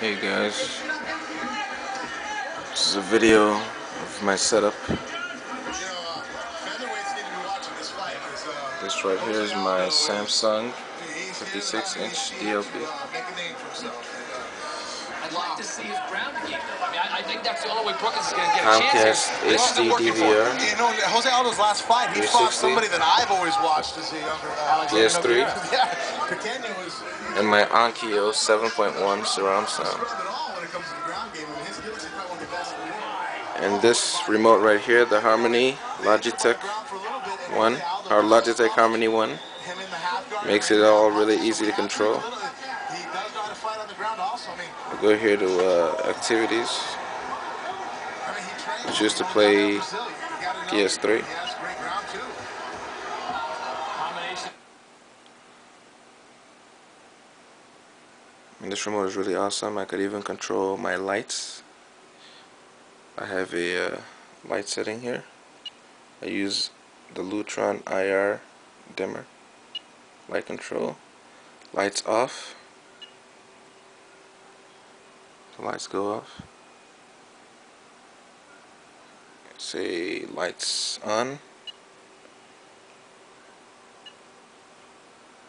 Hey guys, this is a video of my setup. This right here is my Samsung 56 inch DLP. I'd like to see his ground game, though. I mean, I, I think that's the only way Brookins is going to get a chance Comcast here. HD for? DVR, You know, Jose Aldo's last fight, he fought somebody that I've always watched as a younger. Uh, PS3, yeah, Pequeno was. and my Onkyo 7.1 surround sound. When it comes to the ground game, I mean, his skills are probably one of the best in the world. And this remote right here, the Harmony Logitech Ground for a little bit, and one, Jose Aldo our Logitech Harmony one, him in the half guard. makes it all really easy to control. He does know how to fight on the ground also. I mean, We'll go here to uh, activities. Choose to play in Brazil. You gotta know PS3. He has great ground too. Combination. And this remote is really awesome. I could even control my lights. I have a uh, light setting here. I use the Lutron IR dimmer. Light control. Lights off. The lights go off. Say lights on.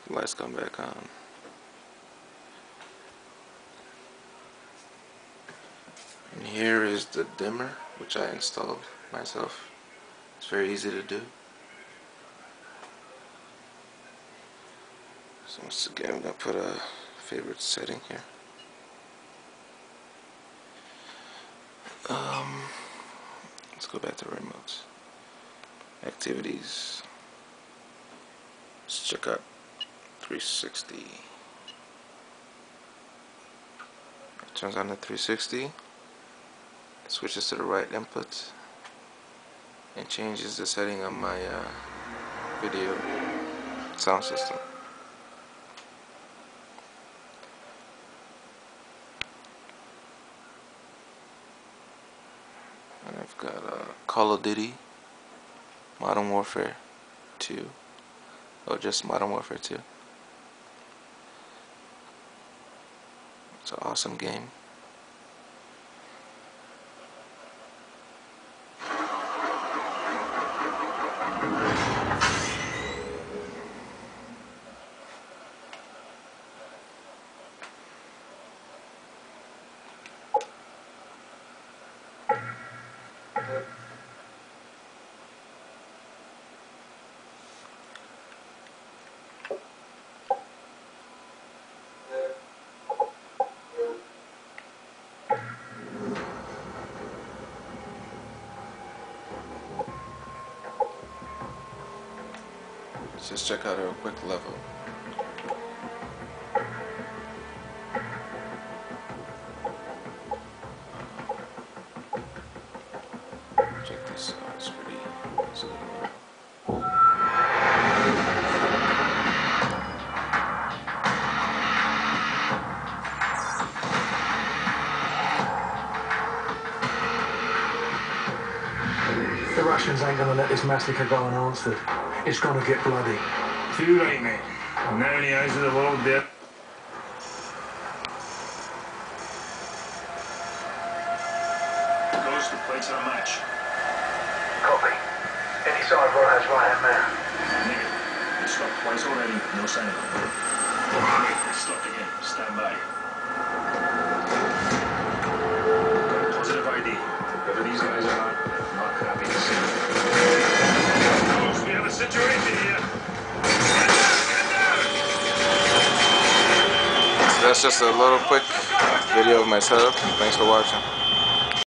Lights come back on. And here is the dimmer, which I installed myself. It's very easy to do. So once again, I'm going to put a favorite setting here. Um, let's go back to remotes. Activities. Let's check out 360. Turns on the 360 switches to the right input and changes the setting of my uh, video sound system. And I've got uh, Call of Duty, Modern Warfare 2, or just Modern Warfare 2. It's an awesome game. Let's just check out a quick level. Russians ain't gonna let this massacre go unanswered. It's gonna get bloody. Too late, mate. Now in the eyes of the world, death. Goes to play to the match. Copy. Any side riders right hand man. Negative. It's stopped twice already. No sign of it. It's stopped again. Stand by. That's just a little quick video of my setup. Thanks for watching.